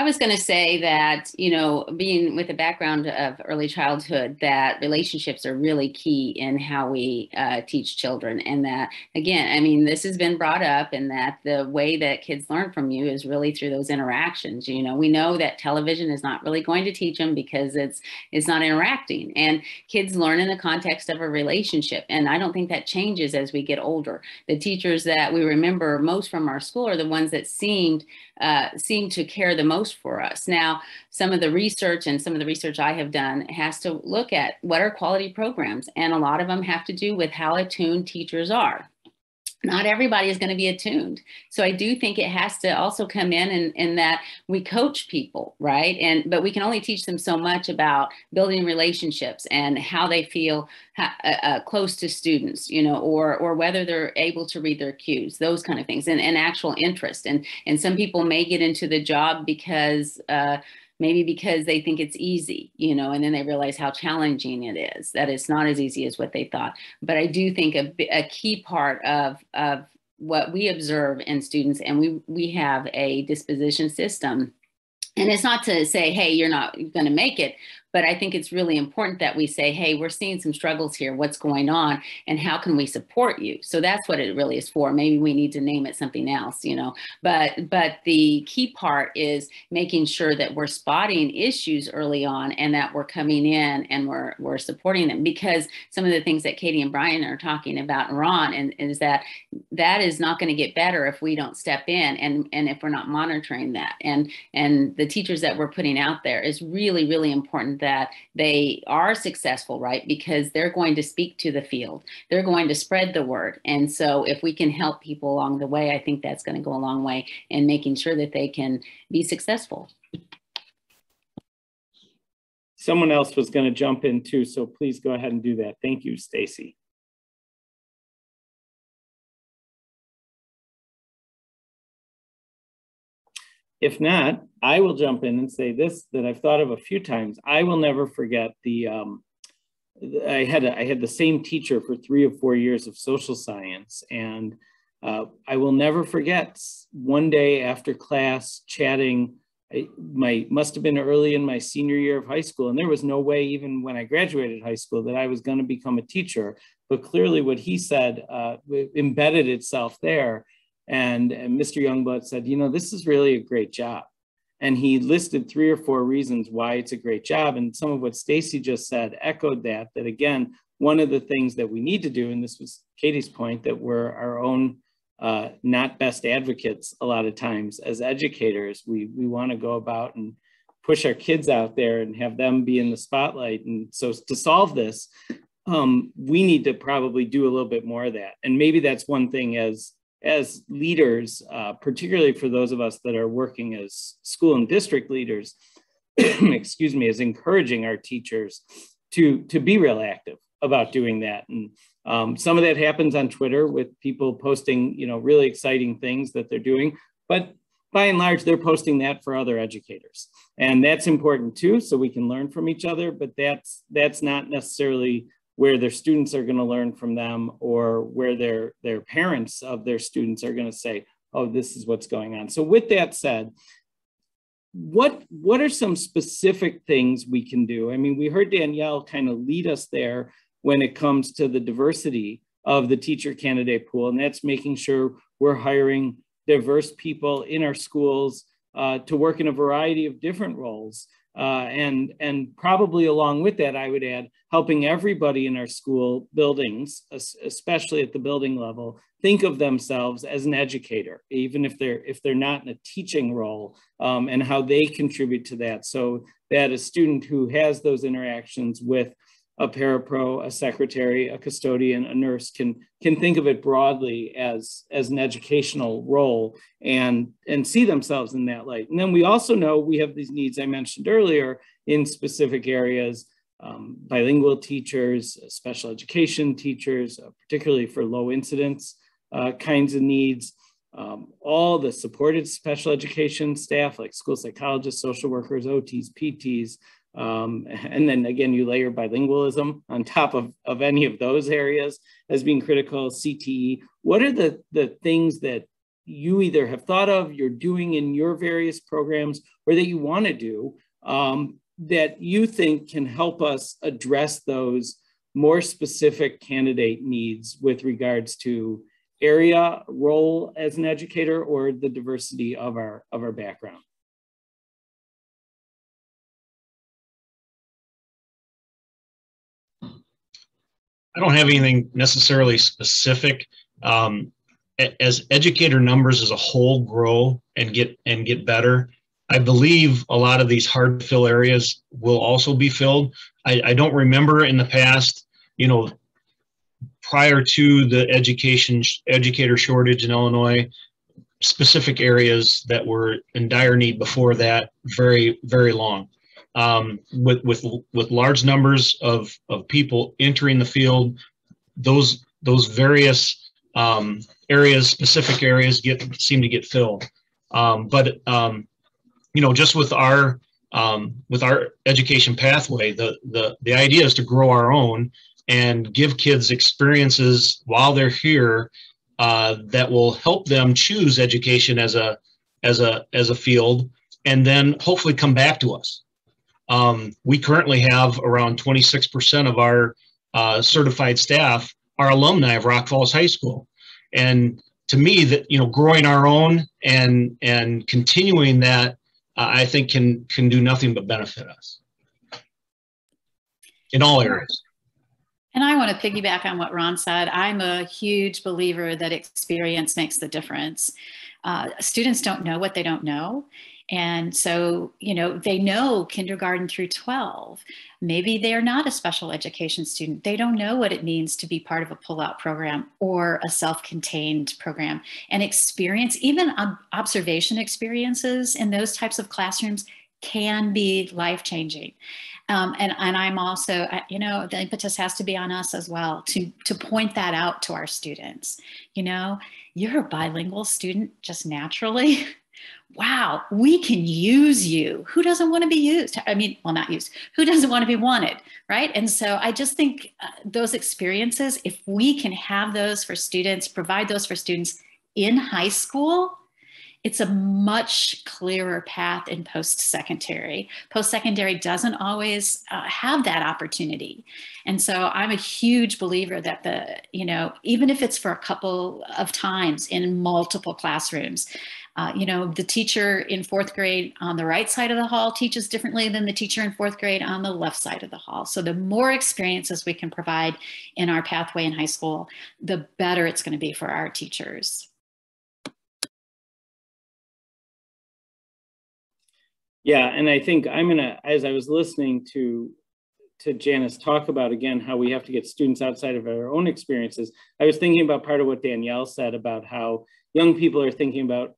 I was going to say that, you know, being with a background of early childhood, that relationships are really key in how we uh, teach children. And that, again, I mean, this has been brought up, and that the way that kids learn from you is really through those interactions. You know, we know that television is not really going to teach them because it's it's not interacting, and kids learn in the context of a relationship. And I don't think that changes as we get older. The teachers that we remember most from our school are the ones that seemed uh, seem to care the most for us. Now, some of the research and some of the research I have done has to look at what are quality programs, and a lot of them have to do with how attuned teachers are not everybody is going to be attuned. So I do think it has to also come in and in, in that we coach people, right? And but we can only teach them so much about building relationships and how they feel uh, uh, close to students, you know, or or whether they're able to read their cues, those kind of things, and, and actual interest. And and some people may get into the job because uh, maybe because they think it's easy, you know, and then they realize how challenging it is, that it's not as easy as what they thought. But I do think a, a key part of, of what we observe in students, and we, we have a disposition system and it's not to say hey you're not going to make it but I think it's really important that we say, hey, we're seeing some struggles here. What's going on? And how can we support you? So that's what it really is for. Maybe we need to name it something else, you know. But but the key part is making sure that we're spotting issues early on and that we're coming in and we're we're supporting them because some of the things that Katie and Brian are talking about and Ron and is that that is not going to get better if we don't step in and and if we're not monitoring that. And and the teachers that we're putting out there is really, really important that they are successful, right? Because they're going to speak to the field, they're going to spread the word. And so, if we can help people along the way, I think that's going to go a long way in making sure that they can be successful. Someone else was going to jump in too, so please go ahead and do that. Thank you, Stacy. If not, I will jump in and say this that I've thought of a few times. I will never forget the. Um, I had a, I had the same teacher for three or four years of social science, and uh, I will never forget one day after class chatting. I, my must have been early in my senior year of high school, and there was no way, even when I graduated high school, that I was going to become a teacher. But clearly, what he said uh, embedded itself there and, and Mr. Youngblood said, you know, this is really a great job. And he listed three or four reasons why it's a great job. And some of what Stacy just said echoed that, that again, one of the things that we need to do, and this was Katie's point, that we're our own uh, not best advocates a lot of times as educators. We, we want to go about and push our kids out there and have them be in the spotlight. And so to solve this, um, we need to probably do a little bit more of that. And maybe that's one thing as as leaders, uh, particularly for those of us that are working as school and district leaders, excuse me, is encouraging our teachers to to be real active about doing that. And um, some of that happens on Twitter with people posting, you know, really exciting things that they're doing. But by and large, they're posting that for other educators. And that's important too, so we can learn from each other, but that's that's not necessarily where their students are gonna learn from them or where their, their parents of their students are gonna say, oh, this is what's going on. So with that said, what, what are some specific things we can do? I mean, we heard Danielle kind of lead us there when it comes to the diversity of the teacher candidate pool, and that's making sure we're hiring diverse people in our schools uh, to work in a variety of different roles. Uh, and, and probably along with that, I would add helping everybody in our school buildings, especially at the building level, think of themselves as an educator, even if they're if they're not in a teaching role, um, and how they contribute to that. So that a student who has those interactions with a parapro, a secretary, a custodian, a nurse can can think of it broadly as as an educational role and and see themselves in that light. And then we also know we have these needs I mentioned earlier in specific areas, um, bilingual teachers, special education teachers, uh, particularly for low incidence uh, kinds of needs. Um, all the supported special education staff like school psychologists, social workers, OTs, PTs, um, and then again, you layer bilingualism on top of, of any of those areas as being critical, CTE. What are the, the things that you either have thought of, you're doing in your various programs, or that you want to do um, that you think can help us address those more specific candidate needs with regards to area, role as an educator, or the diversity of our, of our background? I don't have anything necessarily specific. Um, as educator numbers as a whole grow and get and get better, I believe a lot of these hard fill areas will also be filled. I, I don't remember in the past, you know, prior to the education educator shortage in Illinois, specific areas that were in dire need before that very very long um, with with with large numbers of of people entering the field, those those various um, areas, specific areas, get seem to get filled. Um, but um, you know, just with our um, with our education pathway, the the the idea is to grow our own and give kids experiences while they're here uh, that will help them choose education as a as a as a field, and then hopefully come back to us. Um, we currently have around 26% of our uh, certified staff are alumni of Rock Falls High School. And to me, that you know, growing our own and and continuing that, uh, I think can can do nothing but benefit us in all areas. And I want to piggyback on what Ron said. I'm a huge believer that experience makes the difference. Uh, students don't know what they don't know. And so, you know, they know kindergarten through 12. Maybe they're not a special education student. They don't know what it means to be part of a pull-out program or a self-contained program. And experience, even observation experiences in those types of classrooms can be life-changing. Um, and, and I'm also, you know, the impetus has to be on us as well to, to point that out to our students. You know, you're a bilingual student just naturally. wow, we can use you. Who doesn't want to be used? I mean, well, not used. Who doesn't want to be wanted, right? And so I just think uh, those experiences, if we can have those for students, provide those for students in high school, it's a much clearer path in post-secondary. Post-secondary doesn't always uh, have that opportunity. And so I'm a huge believer that the, you know, even if it's for a couple of times in multiple classrooms, uh, you know, the teacher in fourth grade on the right side of the hall teaches differently than the teacher in fourth grade on the left side of the hall. So the more experiences we can provide in our pathway in high school, the better it's going to be for our teachers. Yeah, and I think I'm gonna, as I was listening to to Janis talk about again how we have to get students outside of our own experiences, I was thinking about part of what Danielle said about how young people are thinking about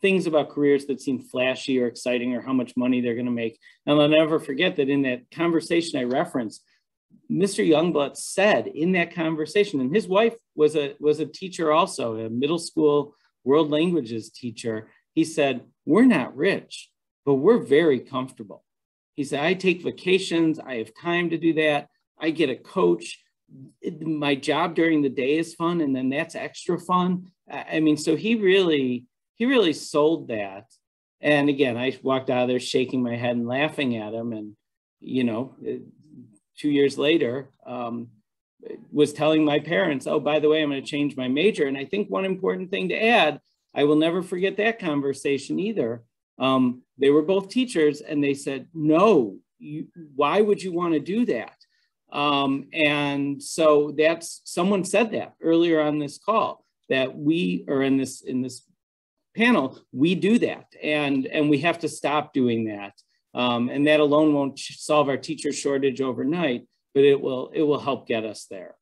things about careers that seem flashy or exciting or how much money they're going to make. And I'll never forget that in that conversation I referenced, Mr. Youngblood said in that conversation, and his wife was a was a teacher also, a middle school world languages teacher. He said, "We're not rich, but we're very comfortable." He said, "I take vacations. I have time to do that. I get a coach. My job during the day is fun, and then that's extra fun." I mean, so he really he really sold that. And again, I walked out of there shaking my head and laughing at him, and you know two years later, um, was telling my parents, oh, by the way, I'm going to change my major. And I think one important thing to add, I will never forget that conversation either. Um, they were both teachers and they said, no, you, why would you want to do that? Um, and so that's someone said that earlier on this call that we are in this in this panel, we do that and and we have to stop doing that. Um, and that alone won't solve our teacher shortage overnight, but it will, it will help get us there.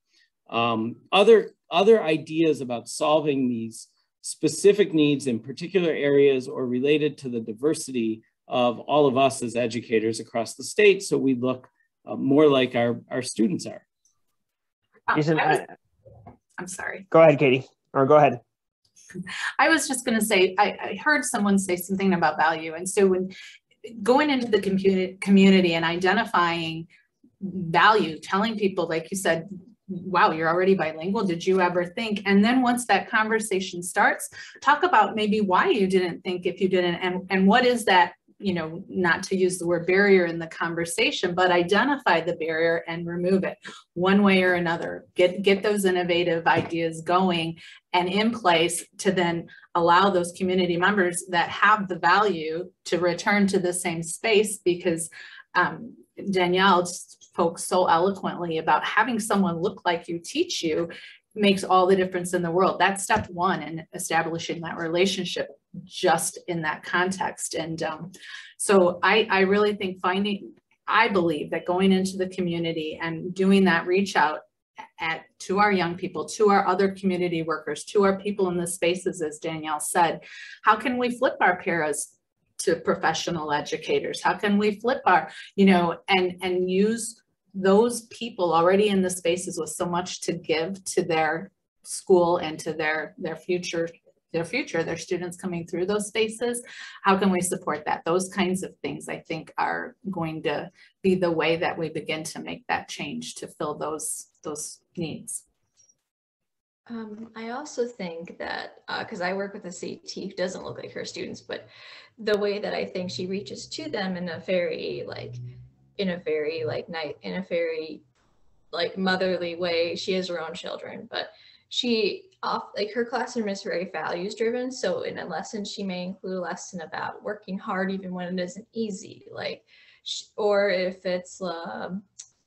Um, other, other ideas about solving these specific needs in particular areas or related to the diversity of all of us as educators across the state so we look uh, more like our, our students are. Um, I am sorry. Go ahead, Katie, or go ahead. I was just going to say, I, I, heard someone say something about value. And so when going into the community and identifying value, telling people, like you said, wow, you're already bilingual. Did you ever think? And then once that conversation starts, talk about maybe why you didn't think if you didn't, and, and what is that you know, not to use the word barrier in the conversation, but identify the barrier and remove it one way or another. Get, get those innovative ideas going and in place to then allow those community members that have the value to return to the same space because um, Danielle spoke so eloquently about having someone look like you teach you makes all the difference in the world. That's step one in establishing that relationship just in that context. And um, so I, I really think finding, I believe that going into the community and doing that reach out at to our young people, to our other community workers, to our people in the spaces, as Danielle said, how can we flip our paras to professional educators? How can we flip our, you know, and and use those people already in the spaces with so much to give to their school and to their their future their future their students coming through those spaces how can we support that those kinds of things i think are going to be the way that we begin to make that change to fill those those needs um, I also think that because uh, I work with a CT who doesn't look like her students, but the way that I think she reaches to them in a very like in a very like night in a very like motherly way. She has her own children, but she off like her classroom is very values driven. So in a lesson, she may include a lesson about working hard even when it isn't easy, like, or if it's uh,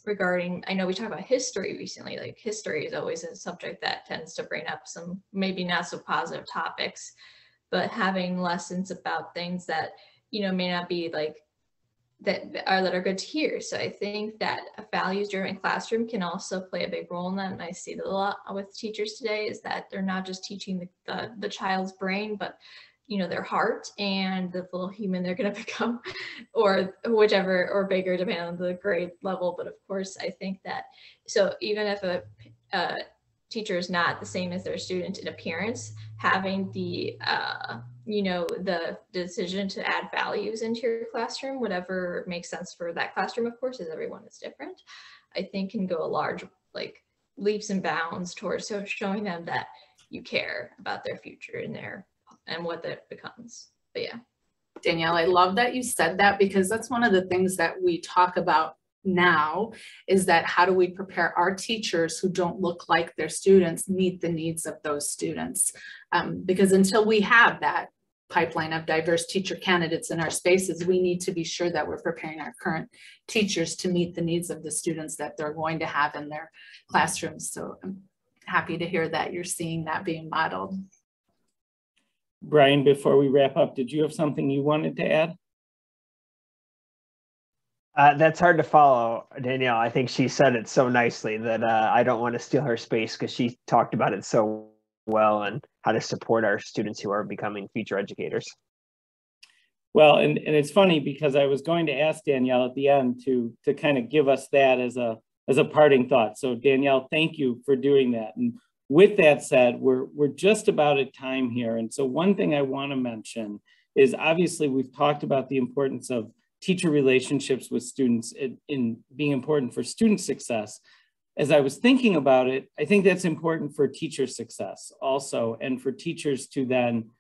regarding. I know we talked about history recently. Like history is always a subject that tends to bring up some maybe not so positive topics, but having lessons about things that you know may not be like that are that are good to hear. So I think that a values driven classroom can also play a big role in that. And I see that a lot with teachers today is that they're not just teaching the, the, the child's brain, but you know, their heart and the little human they're going to become or whichever or bigger depending on the grade level. But of course, I think that so even if a, a teacher is not the same as their student in appearance, having the uh, you know the decision to add values into your classroom, whatever makes sense for that classroom, of course, as everyone is different, I think can go a large like leaps and bounds towards so showing them that you care about their future and their and what that becomes. But yeah. Danielle, I love that you said that because that's one of the things that we talk about now is that how do we prepare our teachers who don't look like their students meet the needs of those students um, because until we have that pipeline of diverse teacher candidates in our spaces we need to be sure that we're preparing our current teachers to meet the needs of the students that they're going to have in their classrooms. So i'm happy to hear that you're seeing that being modeled. Brian before we wrap up did you have something you wanted to add? Uh, that's hard to follow, Danielle. I think she said it so nicely that uh, I don't want to steal her space because she talked about it so well and how to support our students who are becoming future educators. Well, and, and it's funny because I was going to ask Danielle at the end to to kind of give us that as a as a parting thought. So Danielle, thank you for doing that. And with that said, we're we're just about at time here. And so one thing I want to mention is obviously we've talked about the importance of teacher relationships with students in, in being important for student success. As I was thinking about it, I think that's important for teacher success also, and for teachers to then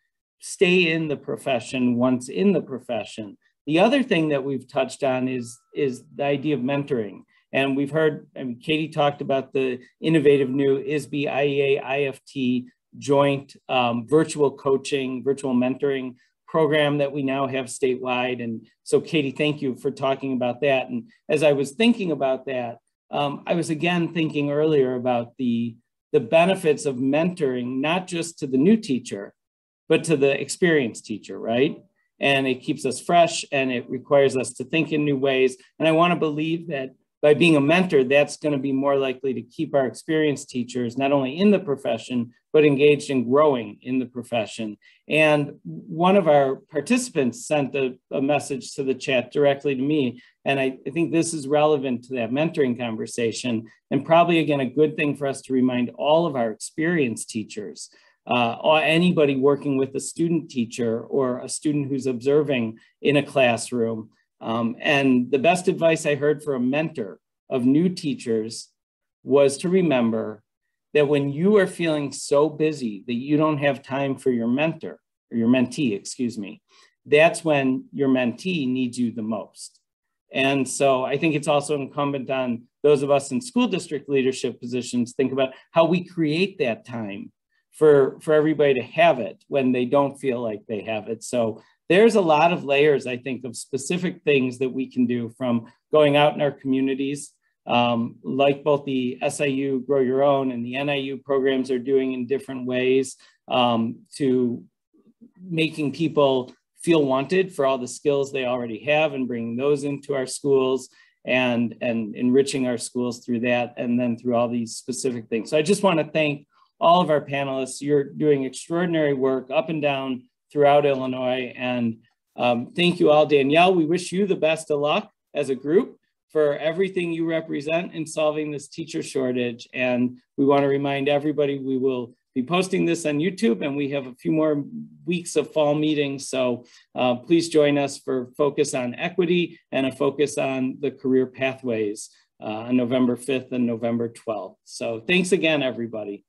stay in the profession once in the profession. The other thing that we've touched on is, is the idea of mentoring. And we've heard, I mean, Katie talked about the innovative new ISB IEA IFT joint um, virtual coaching, virtual mentoring program that we now have statewide. And so Katie, thank you for talking about that. And as I was thinking about that, um, I was again thinking earlier about the, the benefits of mentoring, not just to the new teacher, but to the experienced teacher, right? And it keeps us fresh and it requires us to think in new ways. And I want to believe that by being a mentor, that's going to be more likely to keep our experienced teachers not only in the profession, but engaged in growing in the profession. And one of our participants sent a, a message to the chat directly to me. And I, I, think this is relevant to that mentoring conversation, and probably again, a good thing for us to remind all of our experienced teachers uh, or anybody working with a student teacher or a student who's observing in a classroom. Um, and the best advice I heard for a mentor of new teachers was to remember that when you are feeling so busy that you don't have time for your mentor or your mentee, excuse me, that's when your mentee needs you the most. And so I think it's also incumbent on those of us in school district leadership positions think about how we create that time for, for everybody to have it when they don't feel like they have it. So there's a lot of layers, I think, of specific things that we can do from going out in our communities, um, like both the SIU Grow Your Own and the NIU programs are doing in different ways, um, to making people feel wanted for all the skills they already have and bringing those into our schools and, and enriching our schools through that and then through all these specific things. So I just want to thank all of our panelists. You're doing extraordinary work up and down throughout Illinois. And um, thank you all, Danielle. We wish you the best of luck as a group for everything you represent in solving this teacher shortage. And we want to remind everybody we will be posting this on YouTube and we have a few more weeks of fall meetings. So uh, please join us for focus on equity and a focus on the career pathways uh, on November 5th and November 12th. So thanks again, everybody.